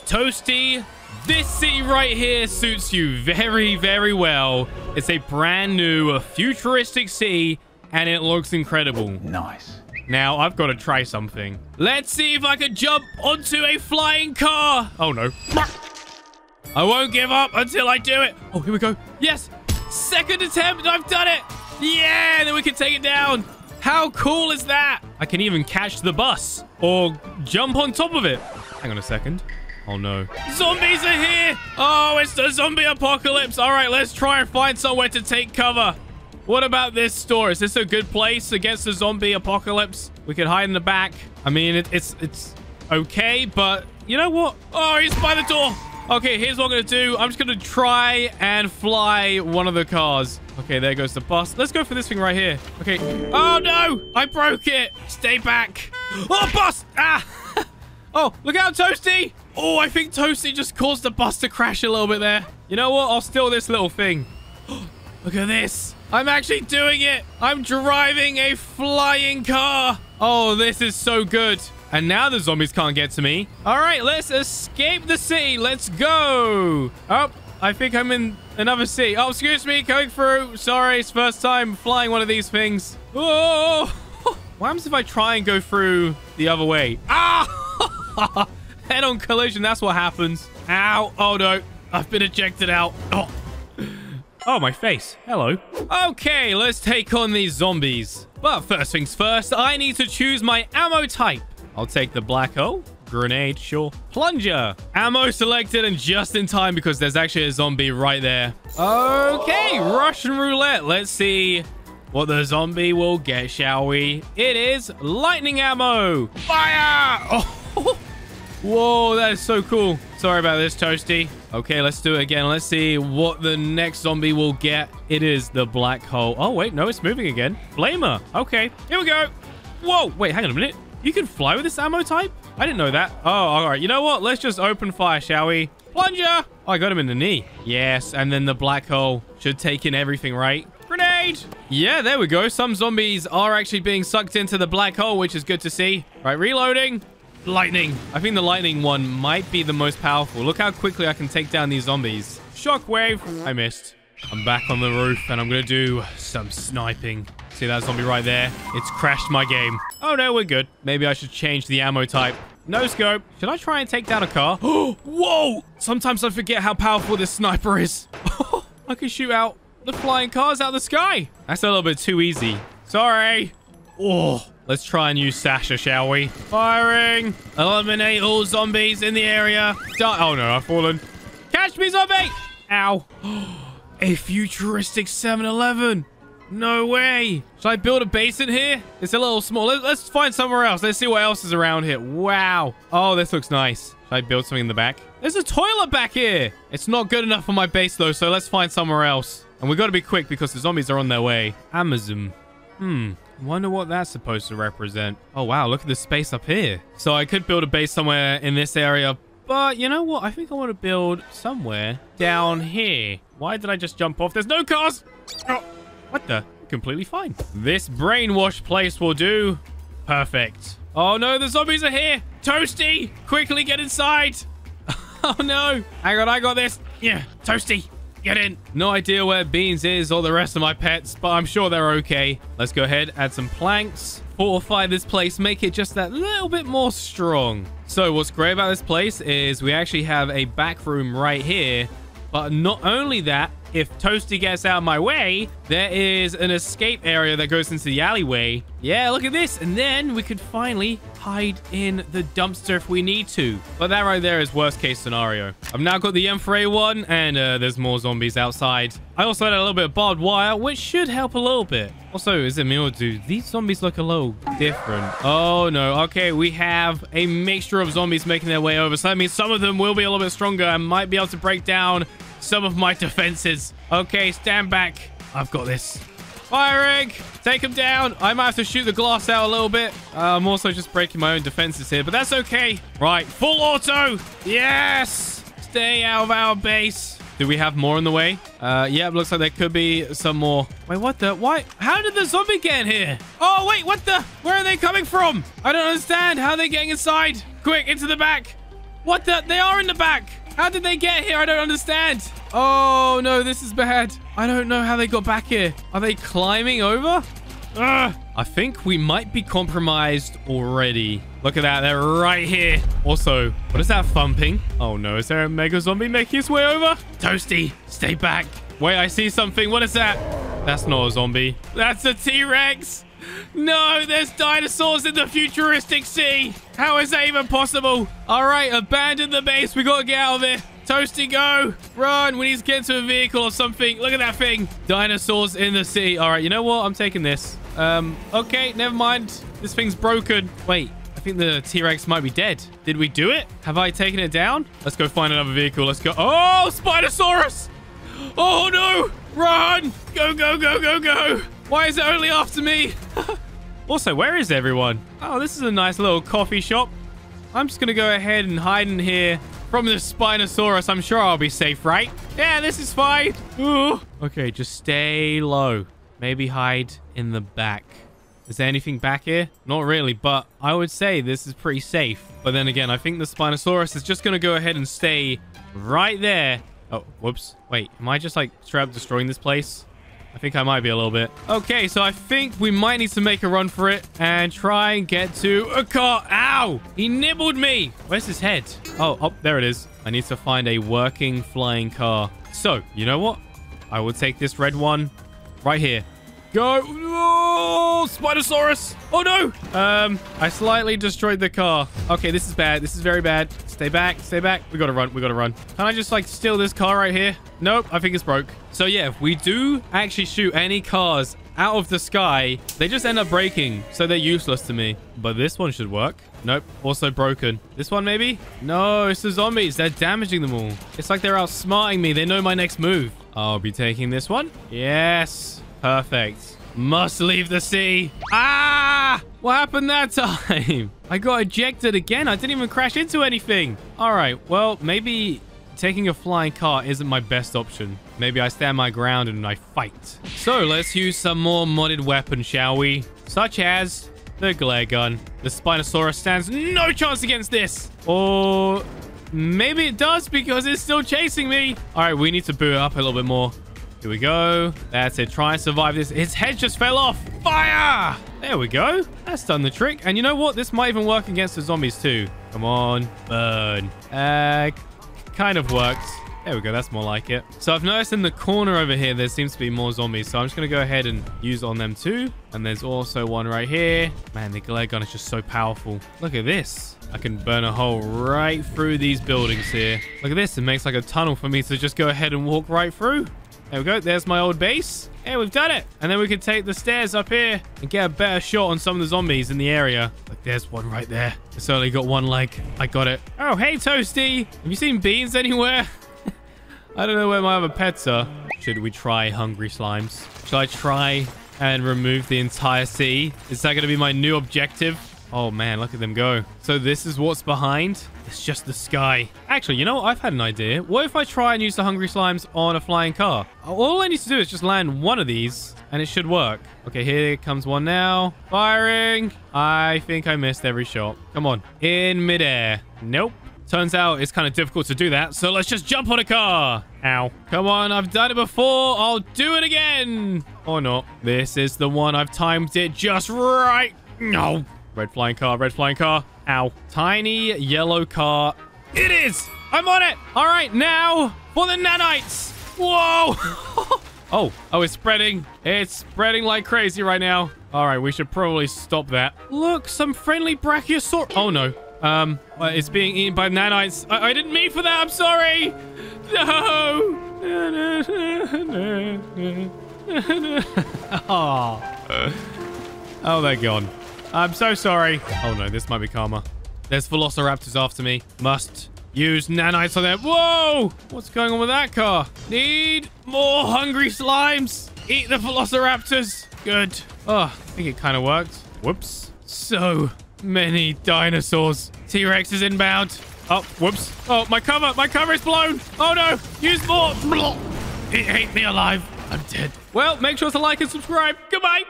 Toasty, this city right here suits you very, very well. It's a brand new uh, futuristic city and it looks incredible. Nice. Now, I've got to try something. Let's see if I can jump onto a flying car. Oh, no. I won't give up until I do it. Oh, here we go. Yes. Second attempt. I've done it. Yeah, then we can take it down. How cool is that? I can even catch the bus or jump on top of it. Hang on a second. Oh, no. Zombies are here. Oh, it's the zombie apocalypse. All right, let's try and find somewhere to take cover. What about this store? Is this a good place against the zombie apocalypse? We could hide in the back. I mean, it, it's it's okay, but you know what? Oh, he's by the door. Okay, here's what I'm going to do. I'm just going to try and fly one of the cars. Okay, there goes the bus. Let's go for this thing right here. Okay. Oh, no. I broke it. Stay back. Oh, bus. Ah. oh, look out, Toasty. Oh, I think Toasty just caused the bus to crash a little bit there. You know what? I'll steal this little thing. look at this. I'm actually doing it. I'm driving a flying car. Oh, this is so good. And now the zombies can't get to me. All right, let's escape the city. Let's go. Oh, I think I'm in another city. Oh, excuse me, going through. Sorry, it's first time flying one of these things. Oh, what happens if I try and go through the other way? Ah! Head-on collision, that's what happens. Ow. Oh, no. I've been ejected out. Oh. Oh, my face. Hello. Okay, let's take on these zombies. But first things first, I need to choose my ammo type. I'll take the black hole. Grenade, sure. Plunger. Ammo selected and just in time because there's actually a zombie right there. Okay, Russian roulette. Let's see what the zombie will get, shall we? It is lightning ammo. Fire! Oh, whoa, that is so cool. Sorry about this, Toasty. Okay, let's do it again. Let's see what the next zombie will get. It is the black hole. Oh, wait. No, it's moving again. Flamer. Okay, here we go. Whoa. Wait, hang on a minute. You can fly with this ammo type? I didn't know that. Oh, all right. You know what? Let's just open fire, shall we? Plunger. Oh, I got him in the knee. Yes, and then the black hole should take in everything, right? Grenade. Yeah, there we go. Some zombies are actually being sucked into the black hole, which is good to see. Right, reloading. Lightning. I think the lightning one might be the most powerful. Look how quickly I can take down these zombies. Shockwave. I missed. I'm back on the roof and I'm going to do some sniping. See that zombie right there? It's crashed my game. Oh, no, we're good. Maybe I should change the ammo type. No scope. Should I try and take down a car? Whoa! Sometimes I forget how powerful this sniper is. I can shoot out the flying cars out of the sky. That's a little bit too easy. Sorry. Oh, Let's try and use Sasha, shall we? Firing! Eliminate all zombies in the area. Die oh no, I've fallen. Catch me, zombie! Ow. a futuristic 7-Eleven. No way. Should I build a base in here? It's a little small. Let's, find somewhere else. Let's see what else is around here. Wow. Oh, this looks nice. Should I build something in the back? There's a toilet back here. It's not good enough for my base, though, so let's find somewhere else. And we've got to be quick because the zombies are on their way. Amazon. Hmm. Wonder what that's supposed to represent. Oh, wow. Look at the space up here. So I could build a base somewhere in this area. But you know what? I think I want to build somewhere down here. Why did I just jump off? There's no cars. Oh, what the? Completely fine. This brainwash place will do. Perfect. Oh, no. The zombies are here. Toasty, quickly get inside. oh, no. Hang on. I got this. Yeah. Toasty. Get in. No idea where Beans is or the rest of my pets, but I'm sure they're okay. Let's go ahead, add some planks, fortify this place, make it just that little bit more strong. So what's great about this place is we actually have a back room right here, but not only that, if Toasty gets out of my way, there is an escape area that goes into the alleyway. Yeah, look at this. And then we could finally hide in the dumpster if we need to. But that right there is worst case scenario. I've now got the M4A1 and uh, there's more zombies outside. I also had a little bit of barbed wire, which should help a little bit. Also, is it me or do these zombies look a little different? Oh, no. Okay, we have a mixture of zombies making their way over. So that means some of them will be a little bit stronger and might be able to break down some of my defenses. Okay, stand back. I've got this. Firing! Take him down. I might have to shoot the glass out a little bit. Uh, I'm also just breaking my own defenses here, but that's okay. Right, full auto. Yes! Stay out of our base. Do we have more on the way? Uh, yeah, it looks like there could be some more. Wait, what the? Why? How did the zombie get in here? Oh, wait, what the? Where are they coming from? I don't understand. How are they getting inside? Quick, into the back. What the? They are in the back. How did they get here? I don't understand. Oh, no, this is bad. I don't know how they got back here. Are they climbing over? Ugh. I think we might be compromised already. Look at that. They're right here. Also, what is that thumping? Oh, no. Is there a mega zombie making his way over? Toasty, stay back. Wait, I see something. What is that? That's not a zombie. That's a T-Rex. No, there's dinosaurs in the futuristic sea. How is that even possible? All right, abandon the base. We got to get out of here. Toasty, go. Run. We need to get into a vehicle or something. Look at that thing. Dinosaurs in the sea. All right, you know what? I'm taking this. Um, okay, never mind. This thing's broken. Wait, I think the T-Rex might be dead. Did we do it? Have I taken it down? Let's go find another vehicle. Let's go. Oh, Spinosaurus. Oh, no. Run. Go, go, go, go, go. Why is it only after me? also, where is everyone? Oh, this is a nice little coffee shop. I'm just going to go ahead and hide in here from the Spinosaurus. I'm sure I'll be safe, right? Yeah, this is fine. Ooh. Okay, just stay low. Maybe hide in the back. Is there anything back here? Not really, but I would say this is pretty safe. But then again, I think the Spinosaurus is just going to go ahead and stay right there. Oh, whoops. Wait, am I just like straight up destroying this place? I think I might be a little bit. Okay, so I think we might need to make a run for it and try and get to a car. Ow! He nibbled me. Where's his head? Oh, oh, there it is. I need to find a working flying car. So, you know what? I will take this red one right here. Go. Oh, Spinosaurus. Oh, no. Um, I slightly destroyed the car. Okay, this is bad. This is very bad. Stay back. Stay back. We got to run. We got to run. Can I just, like, steal this car right here? Nope. I think it's broke. So, yeah, if we do actually shoot any cars out of the sky, they just end up breaking. So they're useless to me. But this one should work. Nope. Also broken. This one, maybe? No, it's the zombies. They're damaging them all. It's like they're outsmarting me. They know my next move. I'll be taking this one. Yes. Perfect. Must leave the sea. Ah! What happened that time? I got ejected again. I didn't even crash into anything. All right. Well, maybe taking a flying car isn't my best option. Maybe I stand my ground and I fight. So let's use some more modded weapons, shall we? Such as the glare gun. The Spinosaurus stands no chance against this. Or maybe it does because it's still chasing me. All right, we need to boot up a little bit more. Here we go. That's it. Try and survive this. His head just fell off. Fire! There we go. That's done the trick. And you know what? This might even work against the zombies too. Come on. Burn. Uh, kind of worked. There we go. That's more like it. So I've noticed in the corner over here, there seems to be more zombies. So I'm just going to go ahead and use on them too. And there's also one right here. Man, the glare gun is just so powerful. Look at this. I can burn a hole right through these buildings here. Look at this. It makes like a tunnel for me to just go ahead and walk right through. There we go. There's my old base. Hey, we've done it. And then we can take the stairs up here and get a better shot on some of the zombies in the area. Like, there's one right there. It's only got one leg. I got it. Oh, hey, Toasty. Have you seen beans anywhere? I don't know where my other pets are. Should we try hungry slimes? Should I try and remove the entire sea? Is that going to be my new objective? Oh man, look at them go. So this is what's behind? It's just the sky. Actually, you know what? I've had an idea. What if I try and use the Hungry Slimes on a flying car? All I need to do is just land one of these and it should work. Okay, here comes one now. Firing. I think I missed every shot. Come on. In midair. Nope. Turns out it's kind of difficult to do that, so let's just jump on a car. Ow. Come on, I've done it before. I'll do it again. Or not. This is the one. I've timed it just right. No. Red flying car, red flying car. Ow. Tiny yellow car. It is! I'm on it! All right, now for the nanites! Whoa! oh, oh, it's spreading. It's spreading like crazy right now. All right, we should probably stop that. Look, some friendly brachiosaur. Oh, no. Um, it's being eaten by nanites. I, I didn't mean for that. I'm sorry. No. oh. oh, they're gone. I'm so sorry. Oh no, this might be karma. There's velociraptors after me. Must use nanites on them. Whoa! What's going on with that car? Need more hungry slimes. Eat the velociraptors. Good. Oh, I think it kind of worked. Whoops. So many dinosaurs. T-Rex is inbound. Oh, whoops. Oh, my cover. My cover is blown. Oh no. Use more. It ate me alive. I'm dead. Well, make sure to like and subscribe. Goodbye.